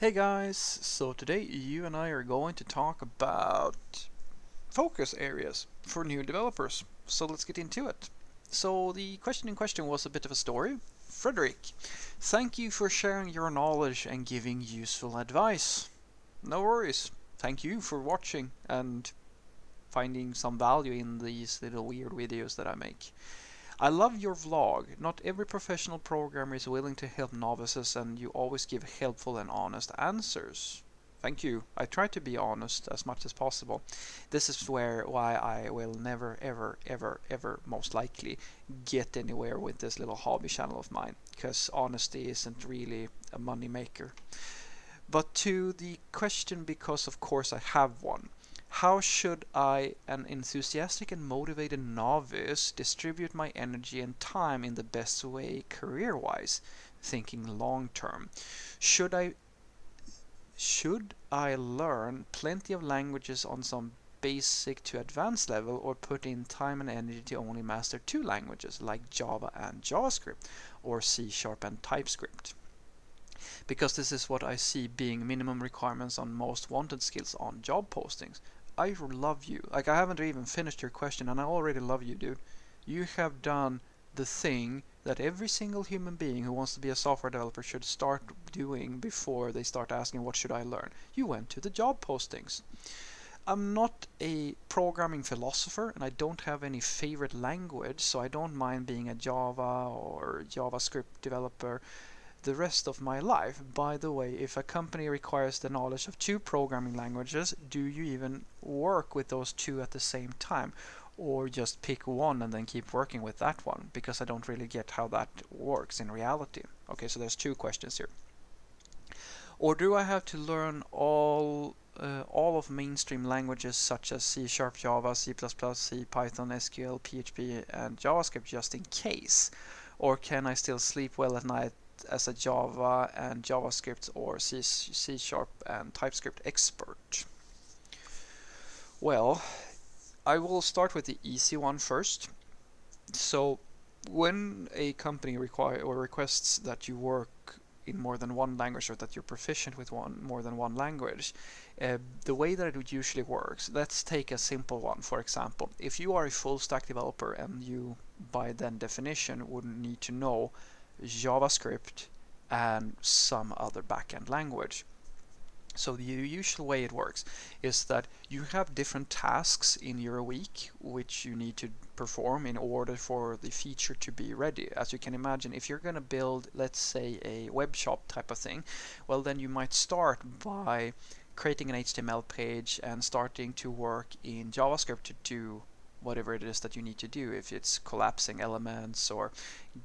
Hey guys, so today you and I are going to talk about focus areas for new developers. So let's get into it. So the question in question was a bit of a story. Fredrik, thank you for sharing your knowledge and giving useful advice. No worries. Thank you for watching and finding some value in these little weird videos that I make. I love your vlog. Not every professional programmer is willing to help novices and you always give helpful and honest answers. Thank you. I try to be honest as much as possible. This is where why I will never ever ever ever most likely get anywhere with this little hobby channel of mine because honesty isn't really a money maker. But to the question because of course I have one. How should I, an enthusiastic and motivated novice, distribute my energy and time in the best way career-wise, thinking long-term? Should I should I learn plenty of languages on some basic to advanced level or put in time and energy to only master two languages like Java and JavaScript or C Sharp and TypeScript? Because this is what I see being minimum requirements on most wanted skills on job postings. I love you. Like I haven't even finished your question and I already love you, dude. You have done the thing that every single human being who wants to be a software developer should start doing before they start asking what should I learn. You went to the job postings. I'm not a programming philosopher and I don't have any favorite language, so I don't mind being a Java or JavaScript developer the rest of my life. By the way, if a company requires the knowledge of two programming languages, do you even work with those two at the same time? Or just pick one and then keep working with that one? Because I don't really get how that works in reality. Okay, so there's two questions here. Or do I have to learn all uh, all of mainstream languages such as C Sharp, Java, C++, C, Python, SQL, PHP, and JavaScript just in case? Or can I still sleep well at night as a Java and JavaScript or C, C Sharp and TypeScript expert? Well, I will start with the easy one first. So when a company require or requests that you work in more than one language or that you're proficient with one more than one language, uh, the way that it usually works, let's take a simple one for example. If you are a full stack developer and you by then definition wouldn't need to know JavaScript, and some other backend language. So the usual way it works is that you have different tasks in your week which you need to perform in order for the feature to be ready. As you can imagine, if you're going to build, let's say, a web shop type of thing, well then you might start by creating an HTML page and starting to work in JavaScript to do whatever it is that you need to do if it's collapsing elements or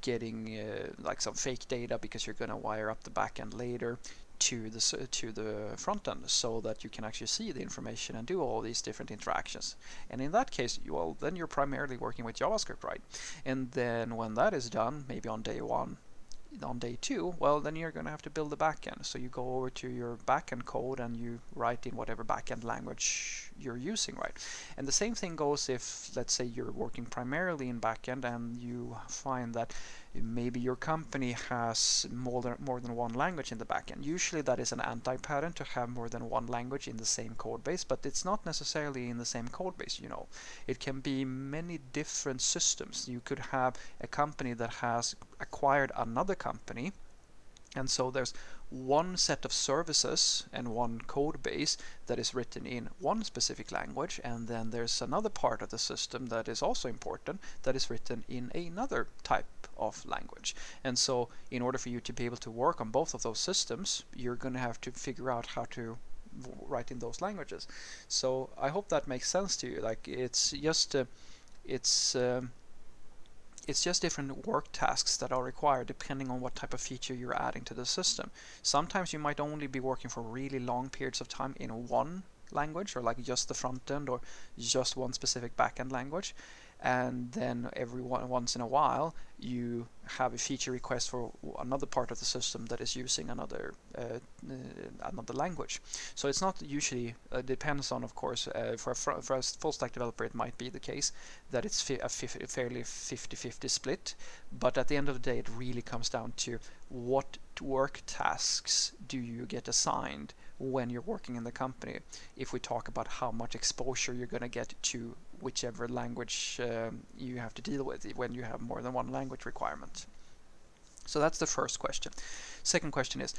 getting uh, like some fake data because you're going to wire up the backend later to the to the front end so that you can actually see the information and do all these different interactions. And in that case well then you're primarily working with JavaScript right? And then when that is done maybe on day one on day two, well, then you're going to have to build the backend. So you go over to your backend code and you write in whatever backend language you're using, right? And the same thing goes if, let's say, you're working primarily in backend and you find that maybe your company has more than, more than one language in the backend. Usually that is an anti-pattern to have more than one language in the same code base, but it's not necessarily in the same code base, you know. It can be many different systems. You could have a company that has acquired another company and so there's one set of services and one code base that is written in one specific language and then there's another part of the system that is also important that is written in another type of language. And so in order for you to be able to work on both of those systems, you're going to have to figure out how to write in those languages. So I hope that makes sense to you. Like it's just uh, it's um, it's just different work tasks that are required depending on what type of feature you're adding to the system. Sometimes you might only be working for really long periods of time in one language or like just the front end or just one specific backend language and then every one, once in a while you have a feature request for another part of the system that is using another uh, uh, another language. So it's not usually uh, depends on, of course, uh, for a, for a full stack developer it might be the case that it's a fairly 50-50 split, but at the end of the day it really comes down to what work tasks do you get assigned when you're working in the company. If we talk about how much exposure you're going to get to whichever language um, you have to deal with when you have more than one language requirement. So that's the first question. Second question is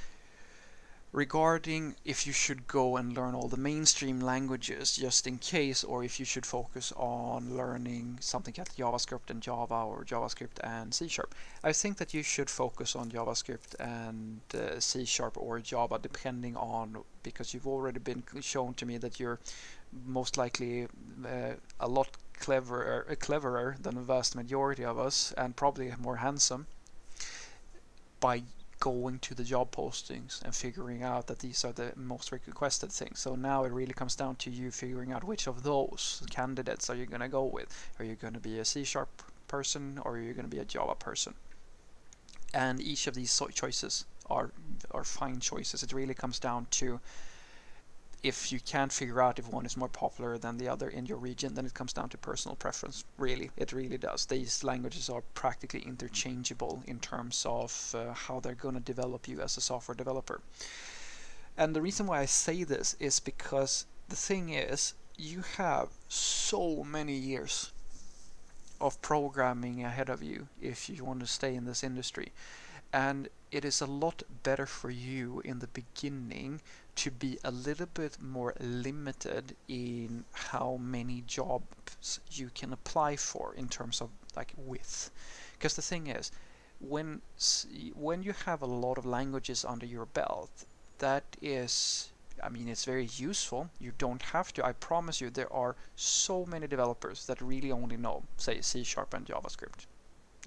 regarding if you should go and learn all the mainstream languages just in case or if you should focus on learning something like JavaScript and Java or JavaScript and C Sharp. I think that you should focus on JavaScript and uh, C Sharp or Java depending on because you've already been shown to me that you're most likely uh, a lot cleverer, uh, cleverer than the vast majority of us and probably more handsome by going to the job postings and figuring out that these are the most requested things. So now it really comes down to you figuring out which of those candidates are you going to go with. Are you going to be a C sharp person or are you going to be a Java person? And each of these choices are are fine choices. It really comes down to if you can't figure out if one is more popular than the other in your region, then it comes down to personal preference. Really, it really does. These languages are practically interchangeable in terms of uh, how they're going to develop you as a software developer. And the reason why I say this is because the thing is, you have so many years of programming ahead of you if you want to stay in this industry. And it is a lot better for you in the beginning to be a little bit more limited in how many jobs you can apply for in terms of like width. Because the thing is when when you have a lot of languages under your belt that is I mean it's very useful. You don't have to. I promise you there are so many developers that really only know say C sharp and JavaScript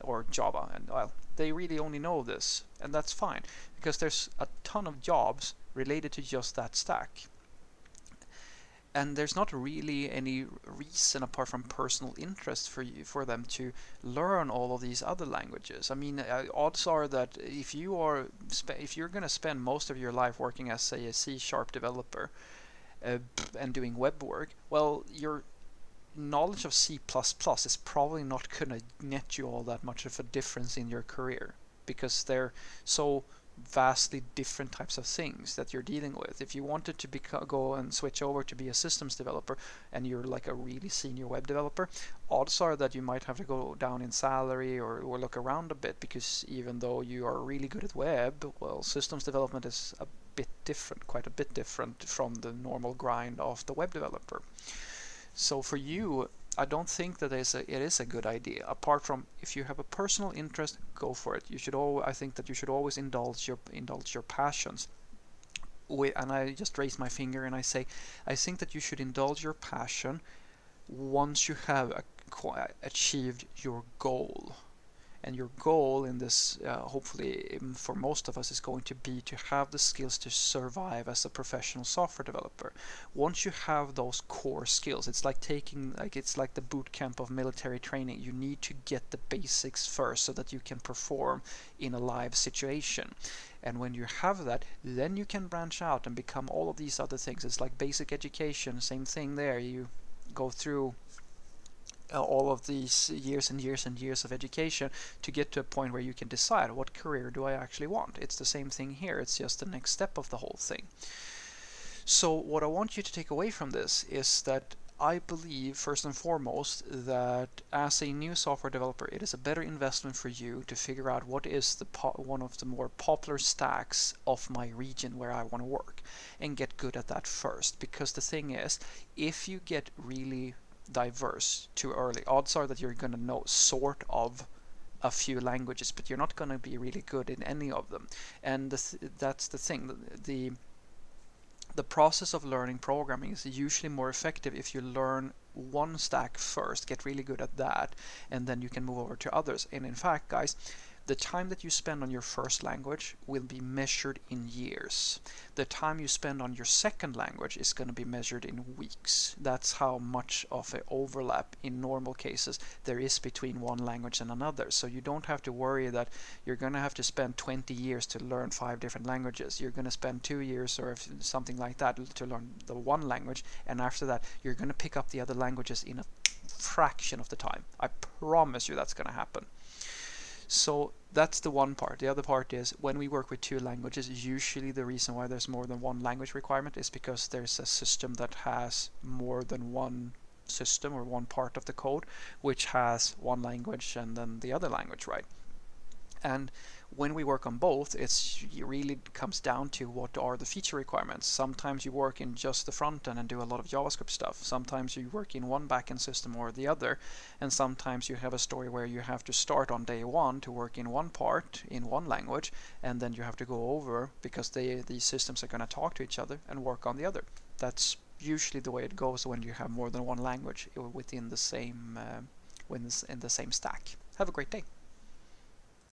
or Java and well they really only know this and that's fine because there's a ton of jobs related to just that stack. And there's not really any reason apart from personal interest for you for them to learn all of these other languages. I mean, uh, odds are that if you are if you're going to spend most of your life working as say a C sharp developer uh, and doing web work, well, your knowledge of C++ is probably not going to net you all that much of a difference in your career because they're so vastly different types of things that you're dealing with. If you wanted to go and switch over to be a systems developer and you're like a really senior web developer, odds are that you might have to go down in salary or, or look around a bit because even though you are really good at web, well, systems development is a bit different, quite a bit different from the normal grind of the web developer. So for you, I don't think that a, it is a good idea. Apart from if you have a personal interest, go for it. You should all. I think that you should always indulge your indulge your passions. and I just raise my finger and I say, I think that you should indulge your passion once you have achieved your goal and your goal in this uh, hopefully for most of us is going to be to have the skills to survive as a professional software developer. Once you have those core skills it's like taking like it's like the boot camp of military training. You need to get the basics first so that you can perform in a live situation. And when you have that then you can branch out and become all of these other things. It's like basic education same thing there. You go through uh, all of these years and years and years of education to get to a point where you can decide what career do I actually want. It's the same thing here, it's just the next step of the whole thing. So what I want you to take away from this is that I believe first and foremost that as a new software developer it is a better investment for you to figure out what is the one of the more popular stacks of my region where I want to work and get good at that first because the thing is if you get really diverse too early. Odds are that you're going to know sort of a few languages, but you're not going to be really good in any of them. And the th that's the thing. The the process of learning programming is usually more effective if you learn one stack first, get really good at that, and then you can move over to others. And in fact, guys, the time that you spend on your first language will be measured in years. The time you spend on your second language is going to be measured in weeks. That's how much of an overlap in normal cases there is between one language and another. So you don't have to worry that you're going to have to spend 20 years to learn five different languages. You're going to spend two years or something like that to learn the one language, and after that, you're going to pick up the other languages in a fraction of the time. I promise you that's going to happen. So that's the one part. The other part is when we work with two languages, usually the reason why there's more than one language requirement is because there's a system that has more than one system or one part of the code which has one language and then the other language, right? And when we work on both, it's it really comes down to what are the feature requirements. Sometimes you work in just the front end and do a lot of JavaScript stuff. Sometimes you work in one backend system or the other, and sometimes you have a story where you have to start on day one to work in one part in one language, and then you have to go over because they these systems are going to talk to each other and work on the other. That's usually the way it goes when you have more than one language within the same uh, in the same stack. Have a great day.